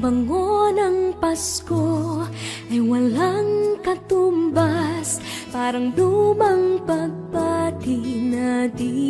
bango ng Pasko ay walang katumbas Parang lumang pagpati na di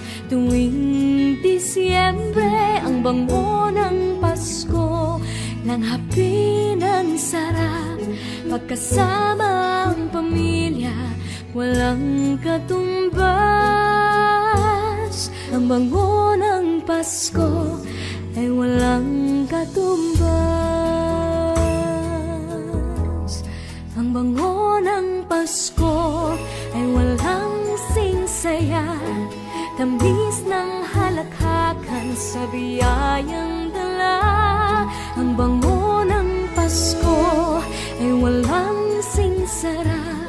Tuwing Disyembre Ang bango ng Pasko Langhapi ng sarap. Pagkasama ang pamilya Walang katumbas. Ang bango ng Pasko Ay walang katumbas. Ang bango ng Pasko Ay walang singsaya Tamis ng halakhakan Sa biyayang dala. Ang bango ng Pasko Ay walang singsara.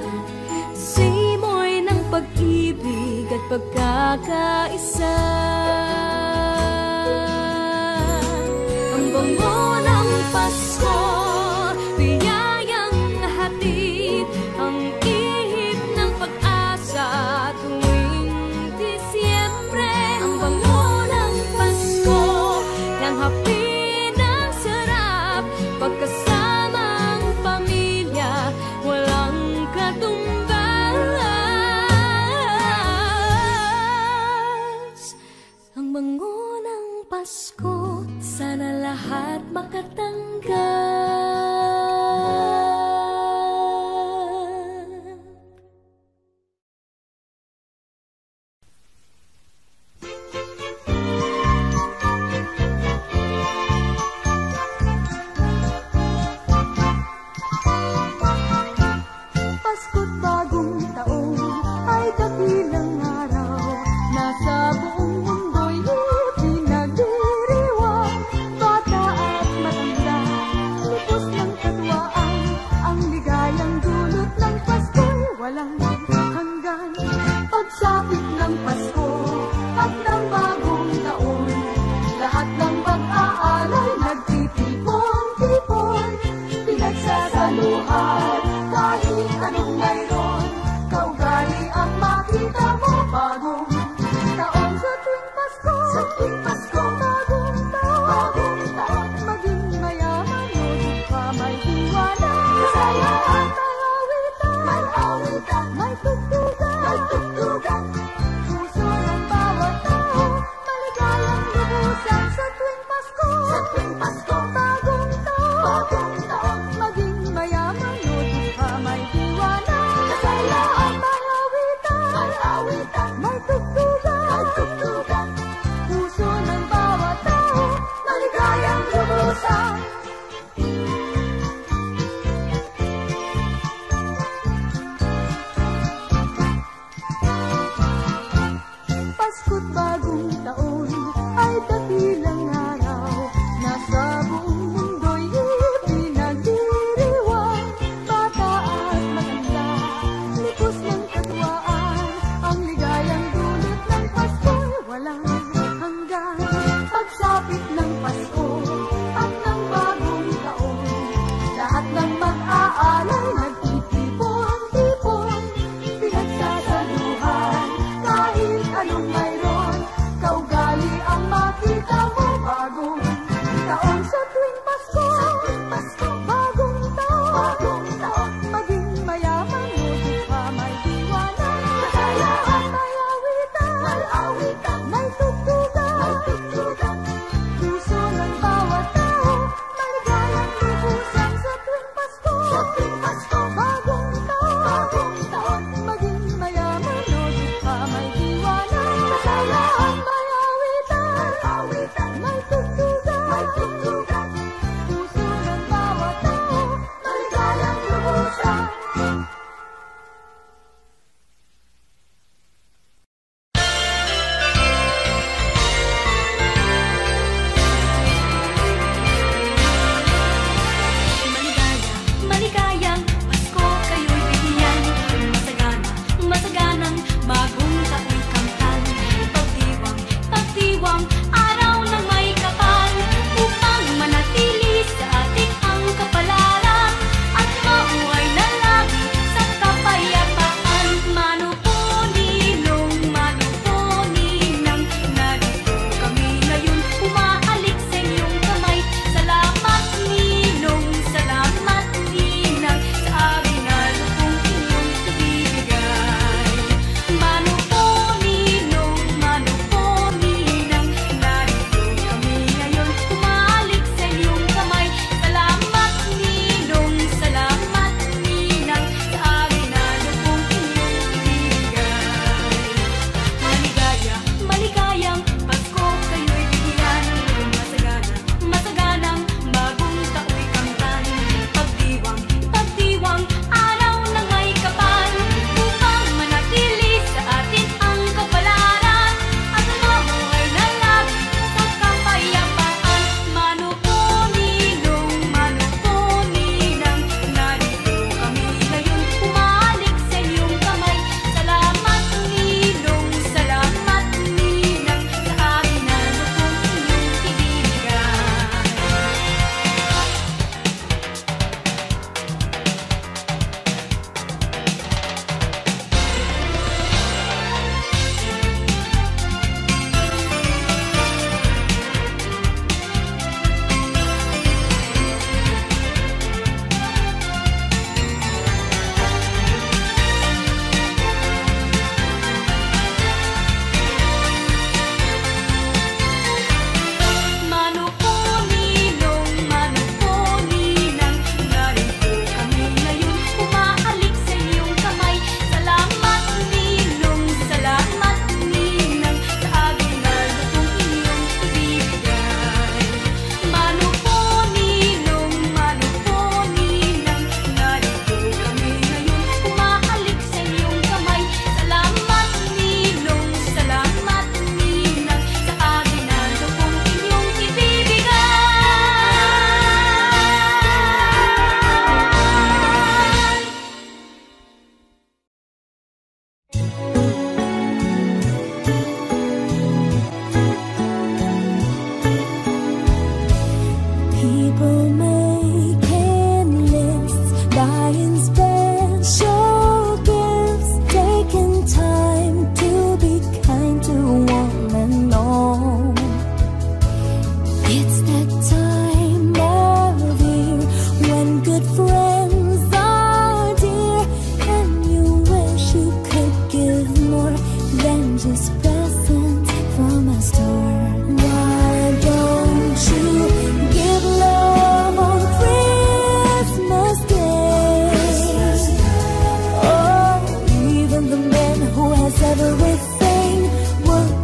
Pag-ibig at pagkakaisa. Ang bango ng Pasko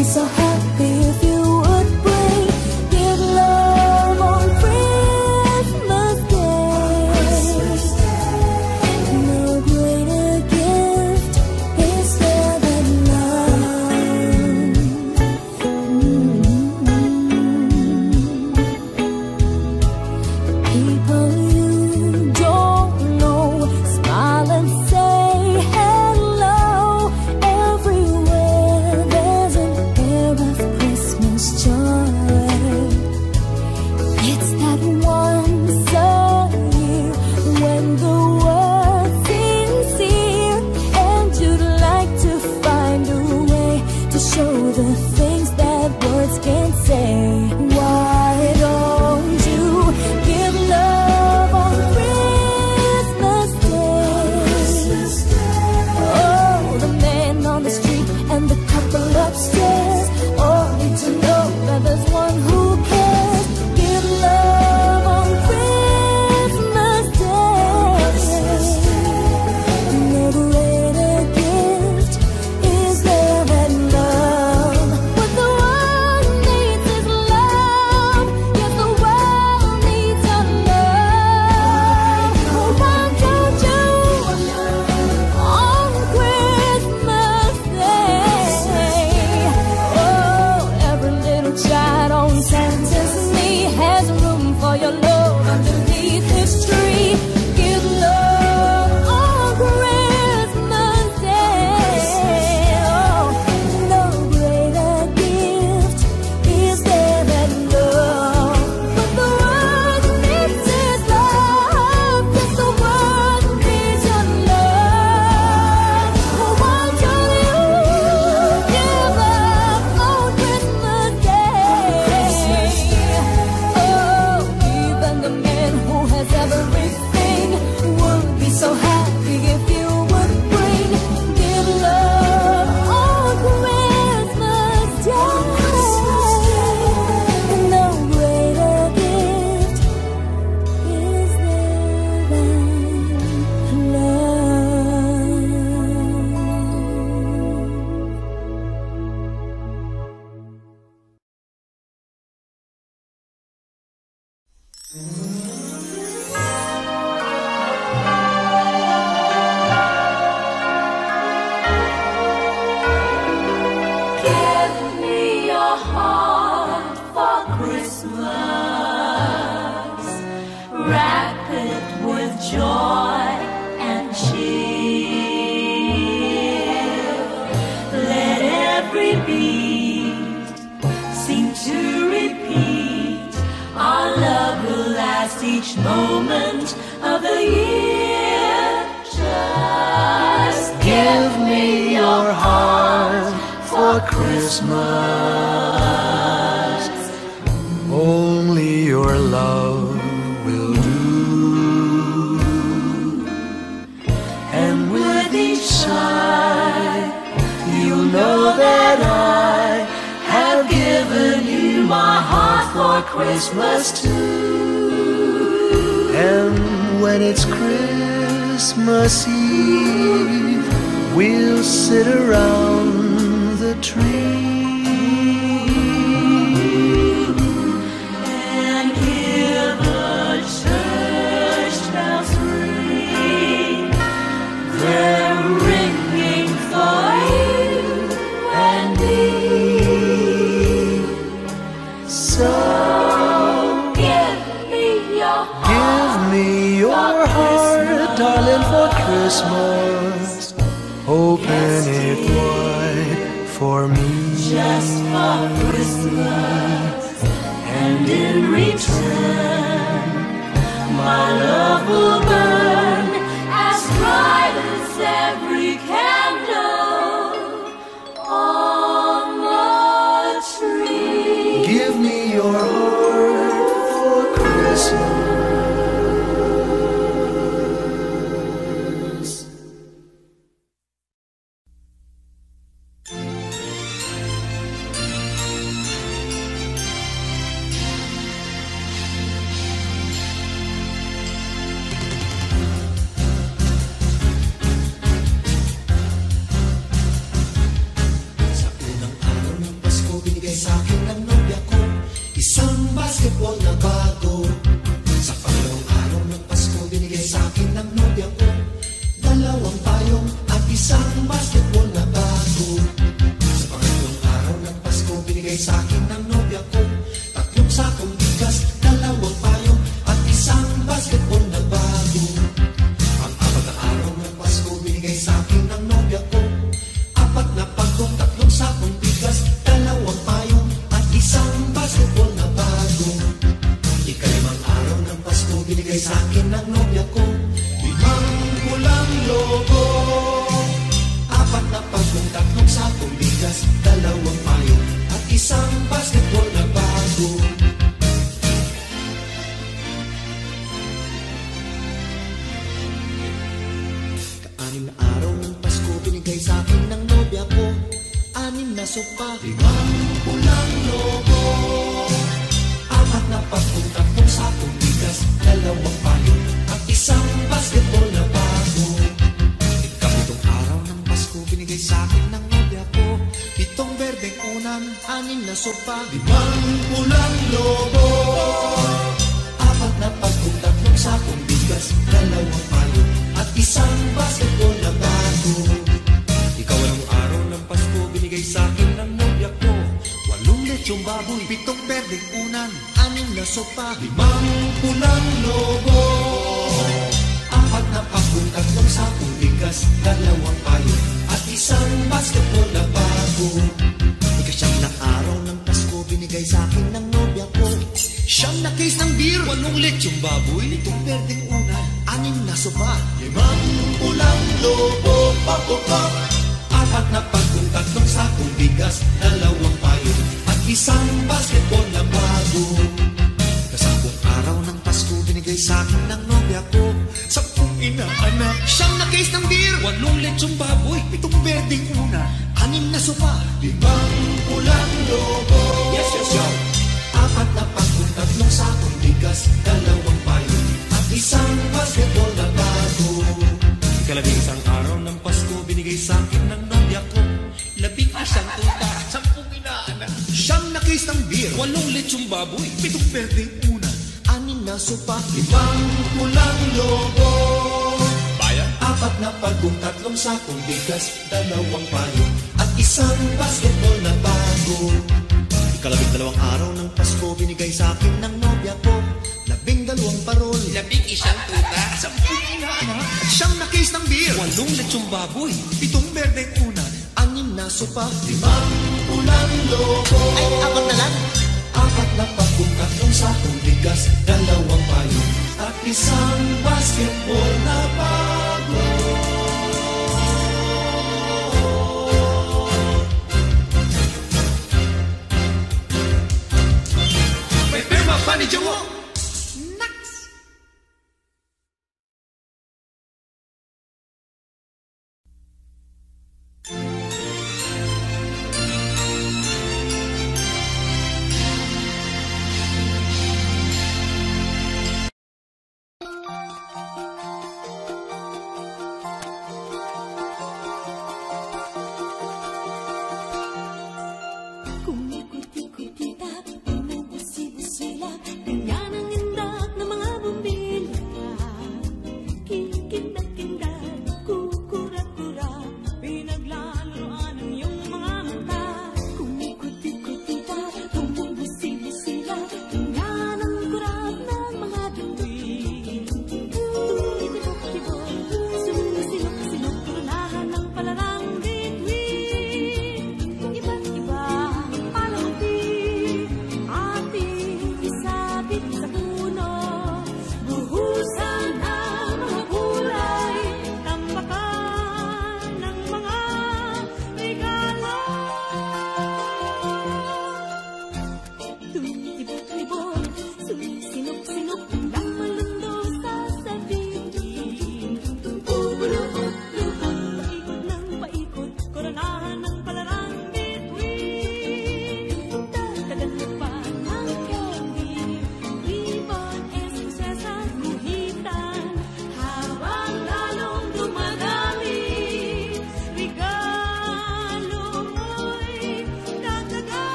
be so. my heart for Christmas too. And when it's Christmas Eve, we'll sit around the tree. It's hockey. sakong bigas, dalawang payo, at isang basketball na bago. Kasapong araw ng Pasko, binigay sa akin ng nobya ko. sa Sampung inaanak, siyang na case ng beer, walong lechong baboy, pitong berding una, anim na sopa, limang pulang lobo. Yes, yes, yo! Apat na pagkong tatlong sakong bigas, dalawang payo, at isang basketball na case ng beer. Walong lechong baboy. Pitong birthday una. Anin na sopa. Limang pulang lobo. Bayan. Apat na pagong tatlong sakong bigas. Dalawang payo. At isang basketball na bago. Ikalabing dalawang araw ng Pasko, binigay sa akin ng nobya ko. Labing dalawang parol. Labing isang tuta. Sampung ina anak. Siyam na case ng beer. Walong lechong baboy. Pitong birthday una. na sopa Limang pulang lobo Ay, apat na lang. Apat na pagkong tatlong sakong bigas Dalawang payo. At isang basketball na bago. May pirma pa ni Jawa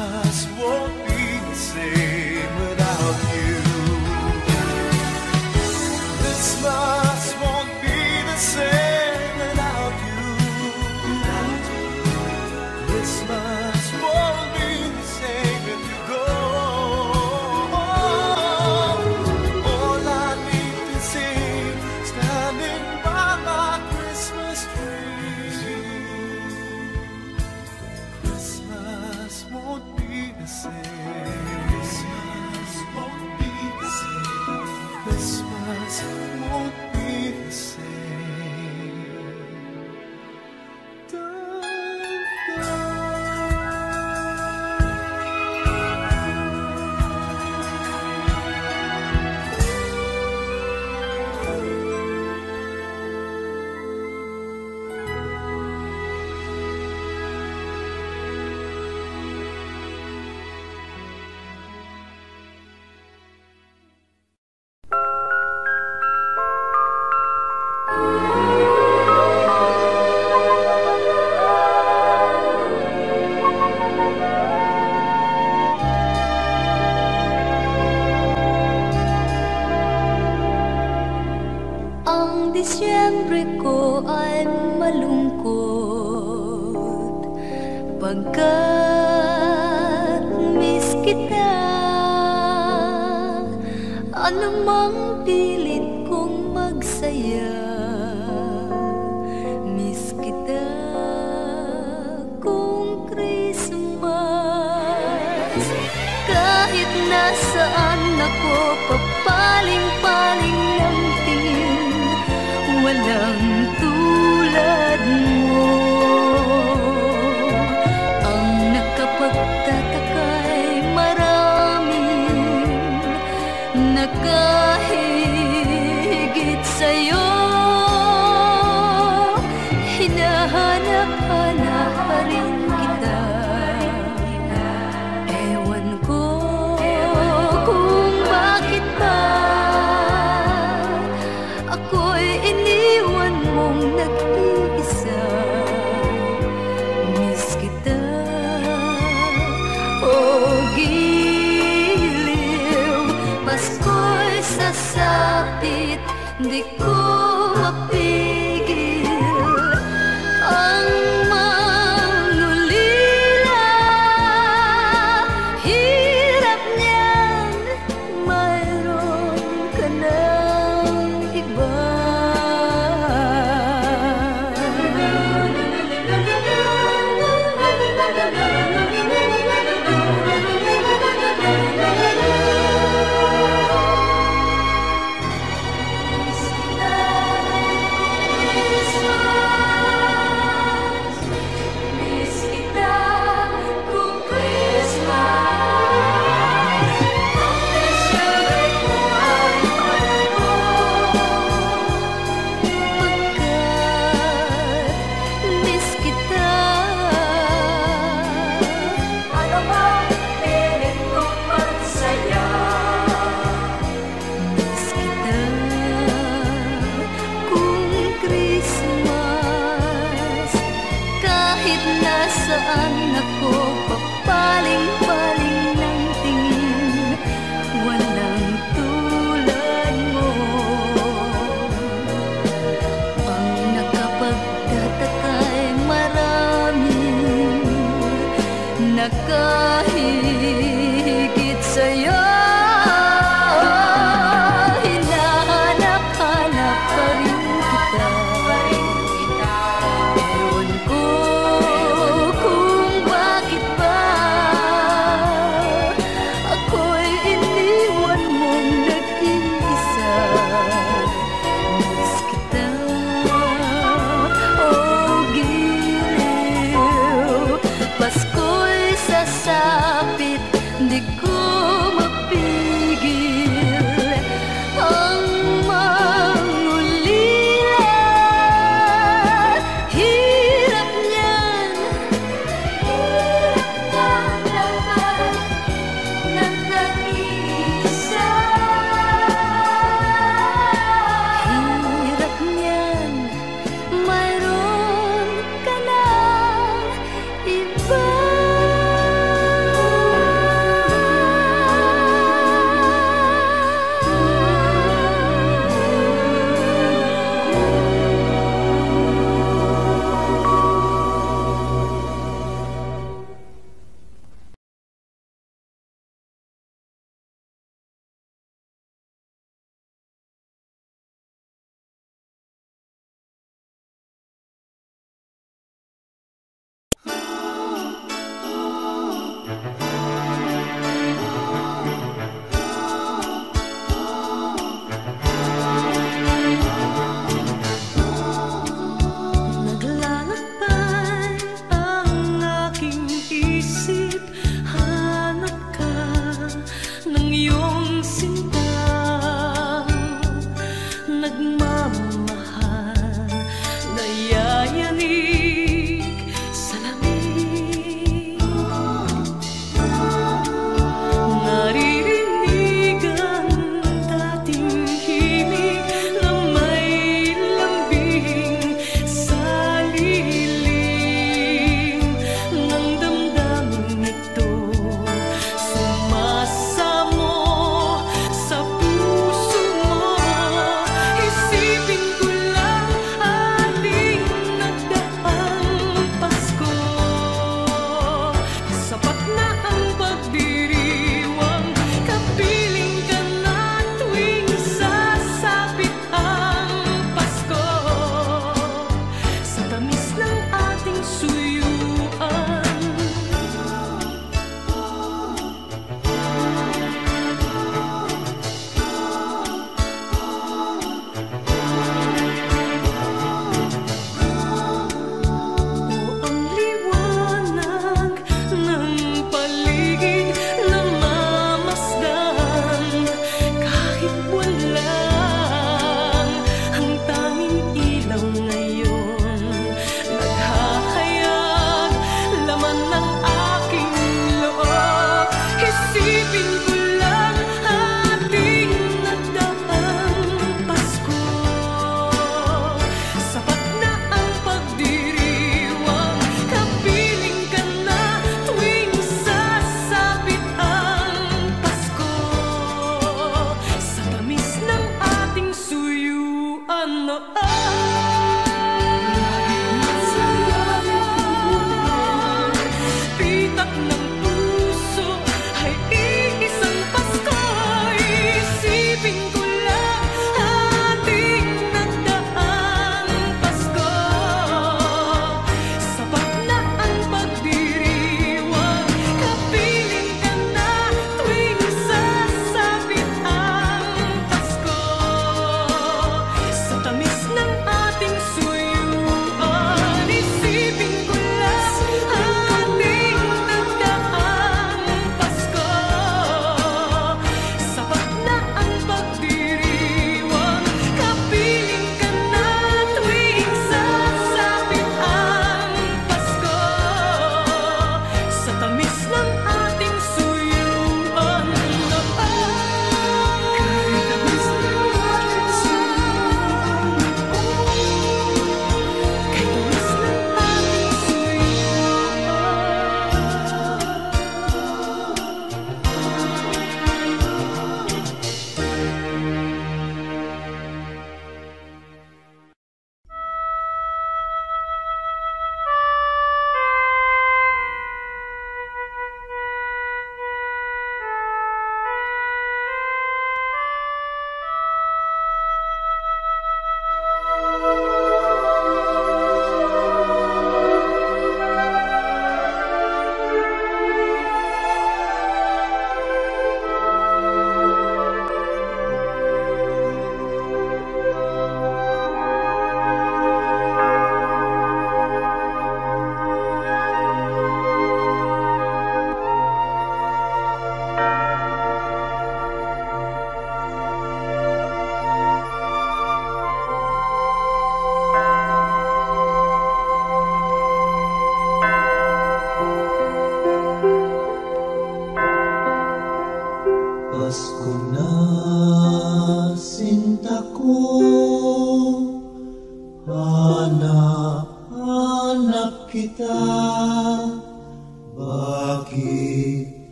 us won't be the same without you. Nasaan ako? Papaling-paling ng tingin. Walang tulad mo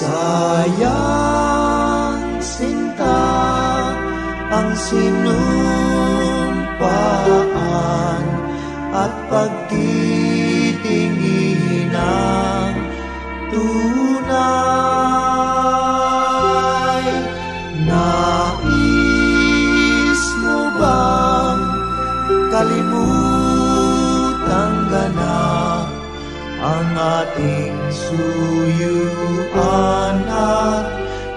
Sayang sinta ang sinumpaan at pagkikita aking not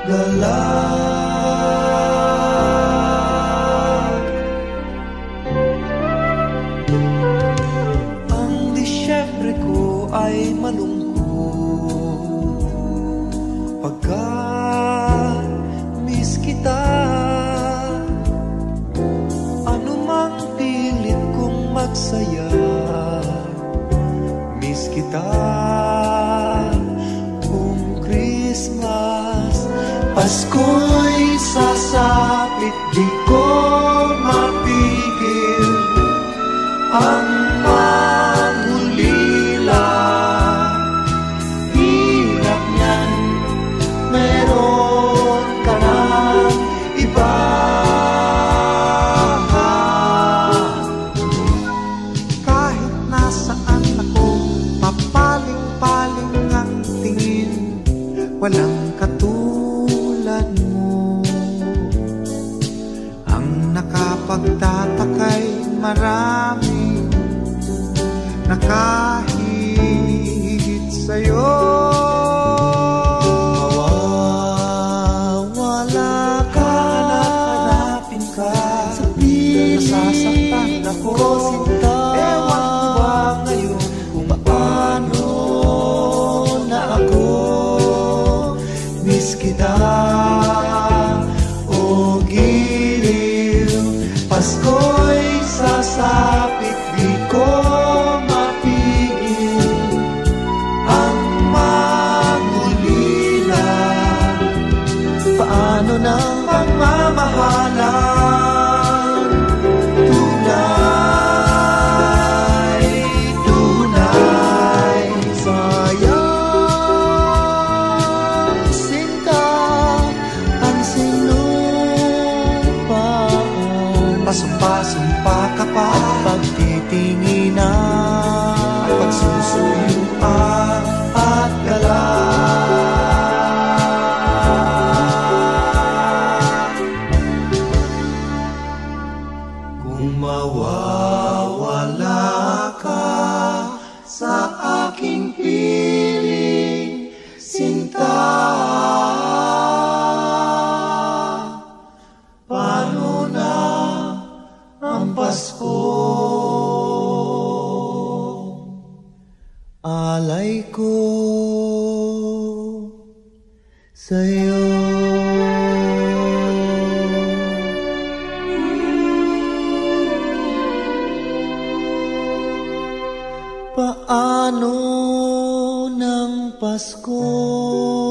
the love. plano ng Pasko.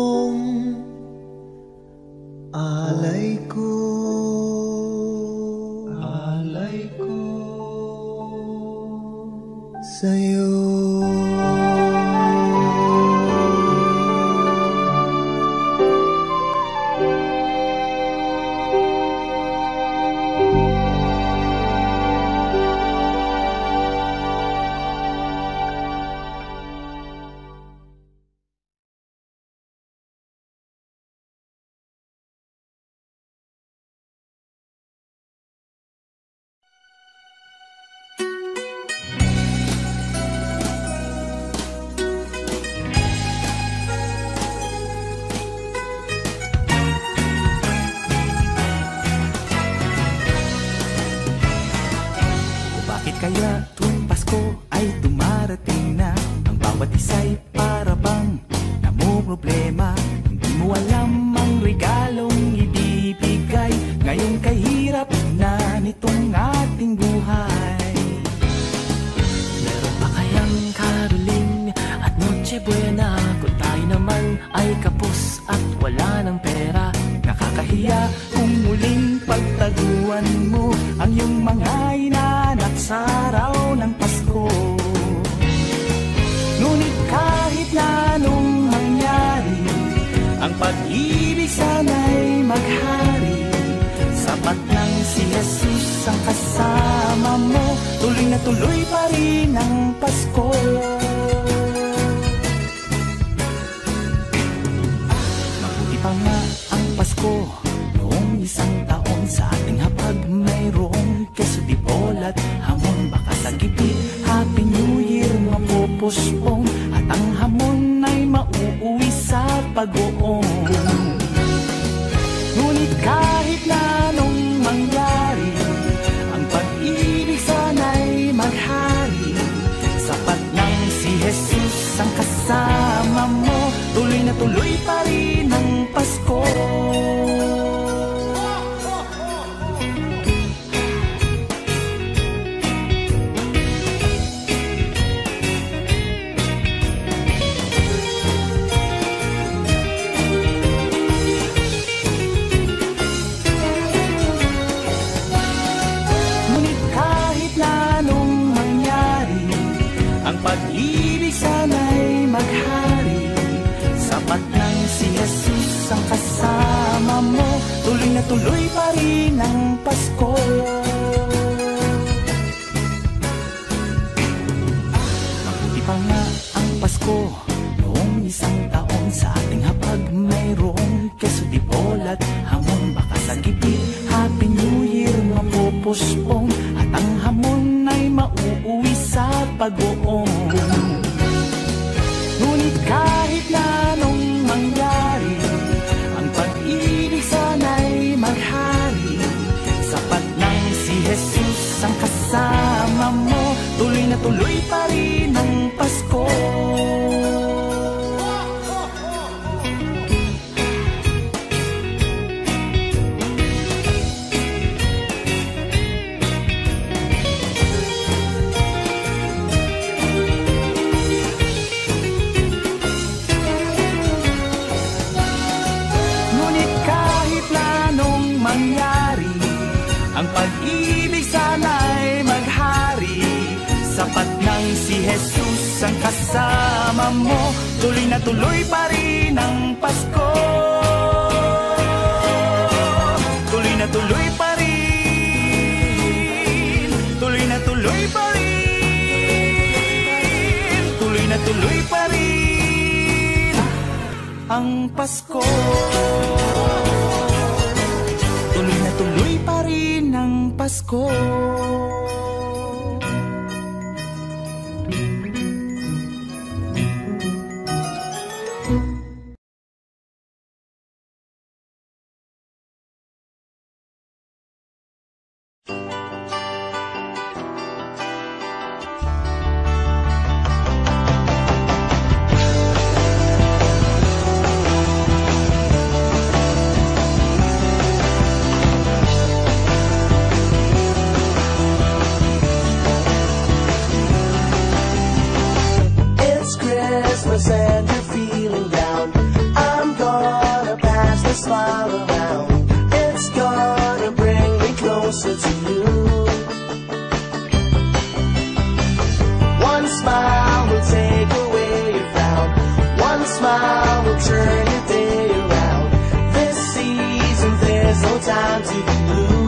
turn your day around. This season, there's no time to lose.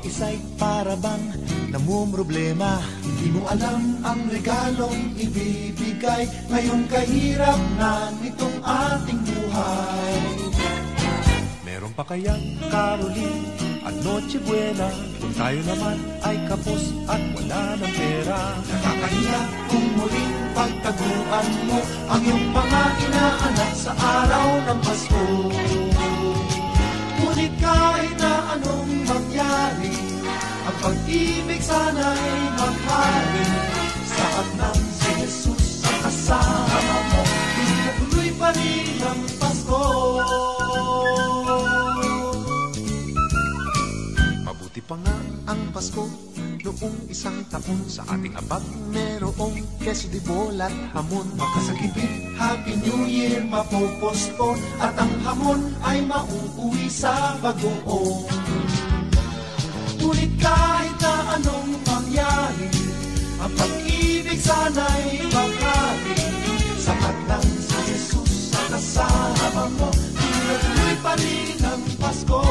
Isa'y para bang namumroblema? Hindi mo alam ang regalong ibibigay. Ngayong kahirap na nitong ating buhay. Meron pa kayang Caroline at Noche Buena? Kung tayo naman ay kapos at wala ng pera. Nakakahiya kung muling pagtaguan mo Ang iyong mga inaanak sa araw ng Pasko Ngunit kahit na anong mangyari Ang pag-ibig sana'y maghaling Sa ng si Jesus ang kasama mo Pinatuloy pa rin ang Pasko. Mabuti pa nga ang Pasko Noong isang taon sa ating abag Merong keso di bolat hamon. Makasagipin, Happy New Year mapopospon At ang hamon ay mauuwi sa bagoong Ngunit kahit na anong mangyari Ang pag-ibig sana'y maghari. Sa ng si Jesus sa kasama mo Tinatuloy pa rin ang Pasko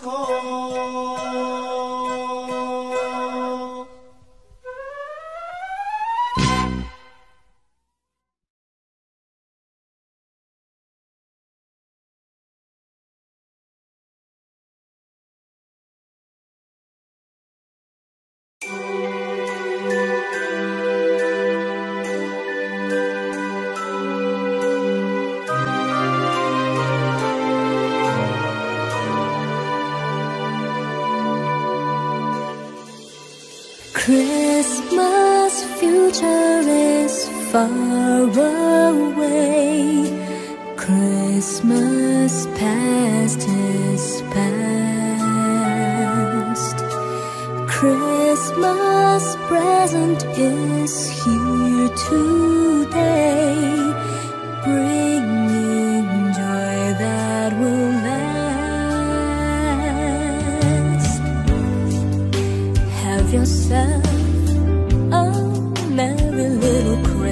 ang Christmas future is far away. Christmas past is past. Christmas present is here today,